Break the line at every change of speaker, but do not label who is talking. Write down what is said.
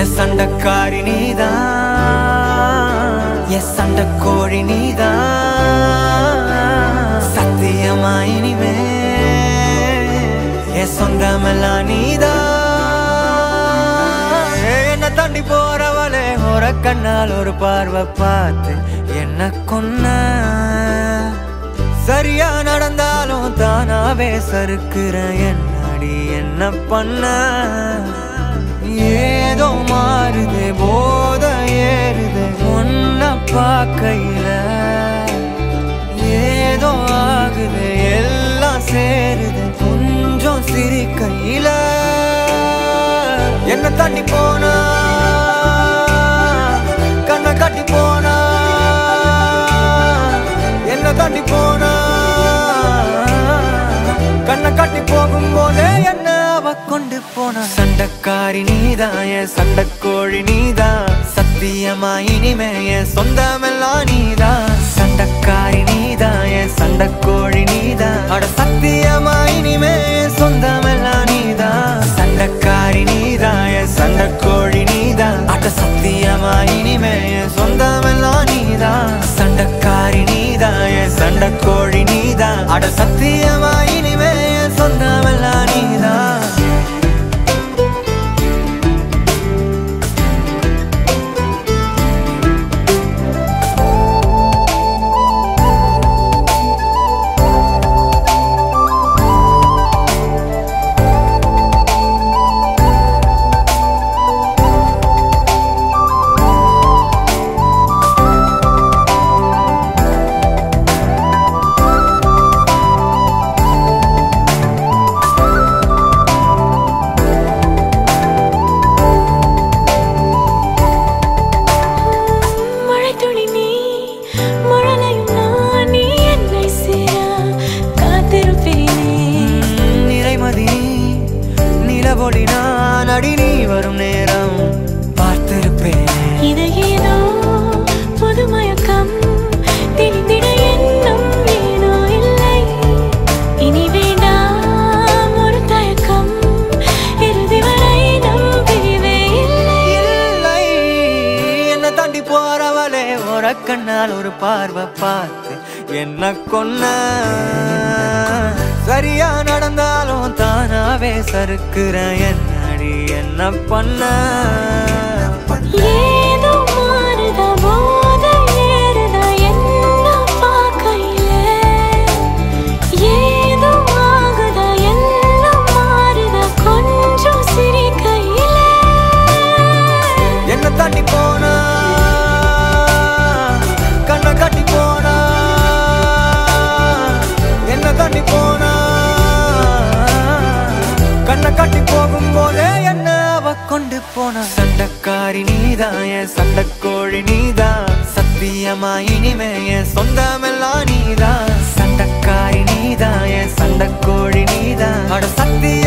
என் சண்டக்காரி நீதான். என் சண்டக்கோழி நீதான். சத்தியமா இனிமே என் சொந்தமெல்லாம் நீதான். என்ன தாண்டி போறவளே ஒரு கண்ணால் ஒரு பார்வை பார்த்து என்ன கொன்ன. சரியா நடந்தாலும் தானாவே சறுக்குற என்னடி என்ன பண்ண? ஏதோ மாறுது போத ஏறுது ஒன்ன பார்க்கையில. ஏதோ ஆகுது எல்லாம் சேருது கொஞ்சம் சிரிக்கையில. என்ன தாண்டி போனா சொந்தக்காரி நீதான் என் சண்டக்கோழி நீதான் சத்தியமா இனிமே என் சொந்தமெல்லாம் நீதான் சண்டக்காரி நீதான் என் சண்டக்கோழி நீதான் அட சத்தியமா இனிமே என் சொந்தமெல்லாம் நீதான் சண்டக்காரி நீதான் என் சண்டக்கோழி நீதான் அட சத்தியமா இனிமே என் சொந்தமெல்லாம் நீதான் சண்டக்காரி நீதான் என் சண்டக்கோழி நீதான் அட சத்தியமா இனிமே என் சொந்தமெல்லாம் நீதான்
நான்
அடி நீ வரும் நேரம் பார்த்திருப்பேன்.
இது ஏதோ புது மயக்கம் தெரிந்திட எண்ணம் ஏனோ இல்லை. இனி வேண்டாம் ஒரு தயக்கம் இறுதி வரை நம் பிரிவே இல்லை
என்ன தாண்டி போறவளே ஒரு கண்ணால் ஒரு பார்வை பார்த்து என்ன கொன்ன. சரியா நடந்தாலும் தானாவே சறுக்குற என்னடி என்ன பண்ண? நீதான் என் சண்டக்கோழி நீதான் சத்தியமா இனிமே என் சொந்தமெல்லாம் நீதான் சண்டக்காரி நீதான் என் சண்டக்கோழி நீதான் அட சத்திய